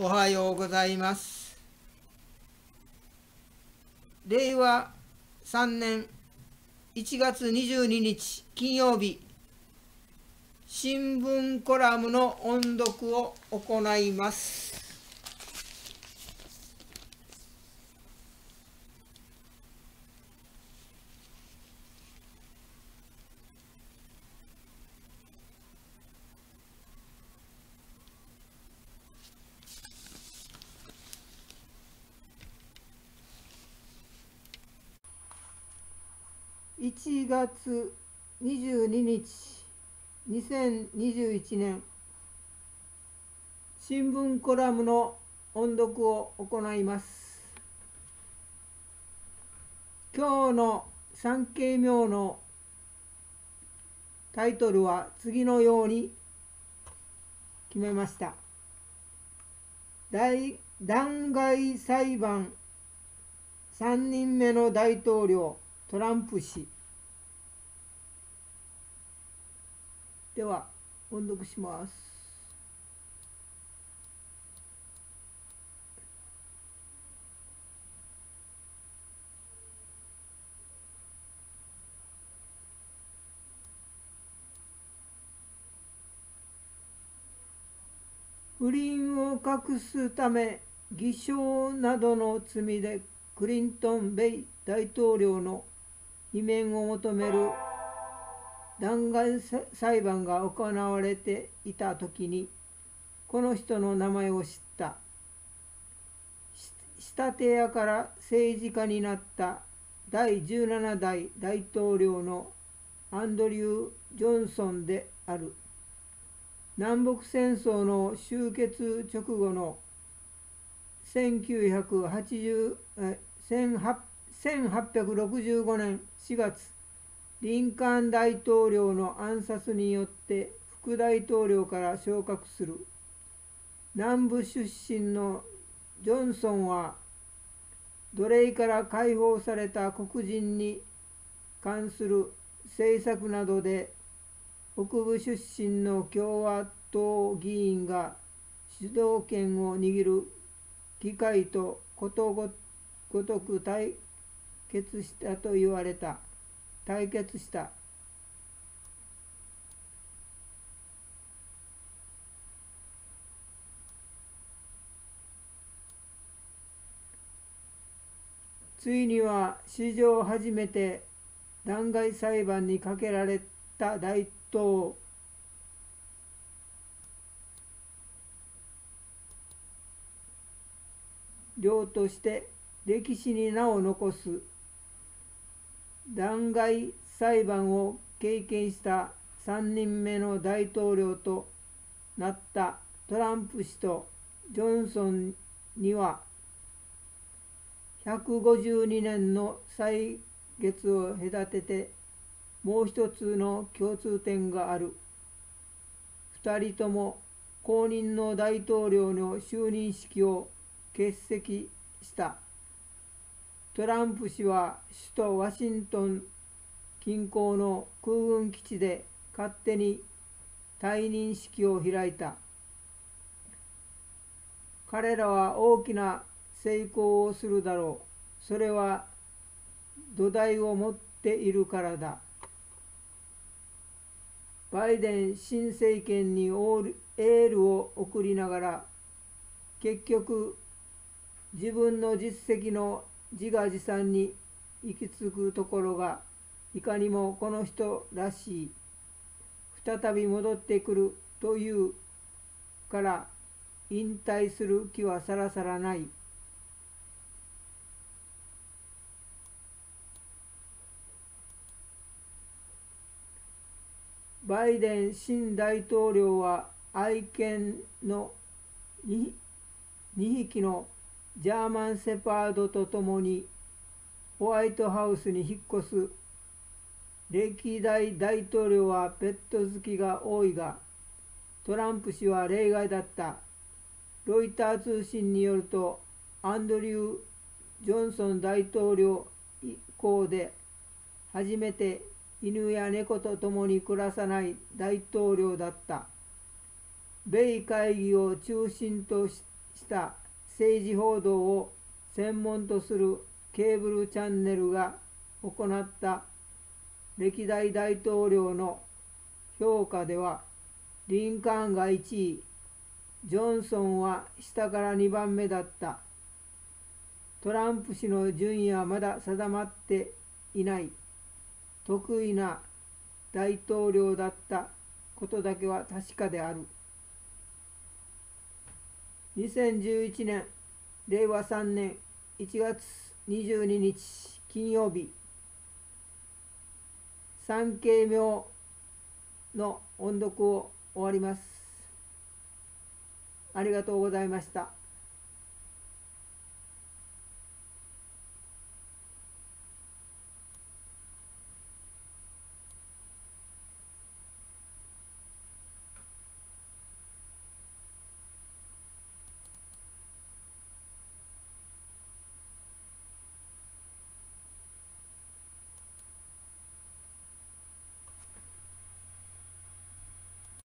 おはようございます。令和3年1月22日金曜日新聞コラムの音読を行います。1月22日2021年新聞コラムの音読を行います。今日の三景名のタイトルは次のように決めました。大弾劾裁判3人目の大統領。トランプ氏。では音読します。不倫を隠すため偽証などの罪でクリントン・ベイ大統領の罷免を求める。弾劾裁判が行われていた時にこの人の名前を知った。仕立て屋から政治家になった。第17代大統領のアンドリュー・ジョンソンである。南北戦争の終結直後の1980 1865年4月リンカーン大統領の暗殺によって副大統領から昇格する。南部出身のジョンソンは奴隷から解放された黒人に関する政策などで北部出身の共和党議員が主導権を握る議会とことごとく対決したと言われた。対決した。ついには史上初めて弾劾裁判にかけられた大統領。として歴史に名を残す。弾劾裁判を経験した3人目の大統領となったトランプ氏とジョンソンには152年の歳月を隔ててもう一つの共通点がある。2人とも後任の大統領の就任式を欠席した。トランプ氏は首都ワシントン近郊の空軍基地で勝手に退任式を開いた。彼らは大きな成功をするだろう。それは土台を持っているからだ。バイデン新政権にエールを送りながら結局自分の実績の自画自賛に行き着くところがいかにもこの人らしい。再び戻ってくるというから引退する気はさらさらない。バイデン新大統領は愛犬の 2, 2匹のジャーマン・セパードと共にホワイトハウスに引っ越す歴代大統領はペット好きが多いがトランプ氏は例外だった。ロイター通信によるとアンドリュー・ジョンソン大統領以降で初めて犬や猫と共に暮らさない大統領だった。米会議を中心とした。政治報道を専門とするケーブルチャンネルが行った歴代大統領の評価ではリンカーンが1位ジョンソンは下から2番目だった。トランプ氏の順位はまだ定まっていない。得意な大統領だったことだけは確かである。2011年令和3年1月22日金曜日三景名の音読を終わります。ありがとうございました。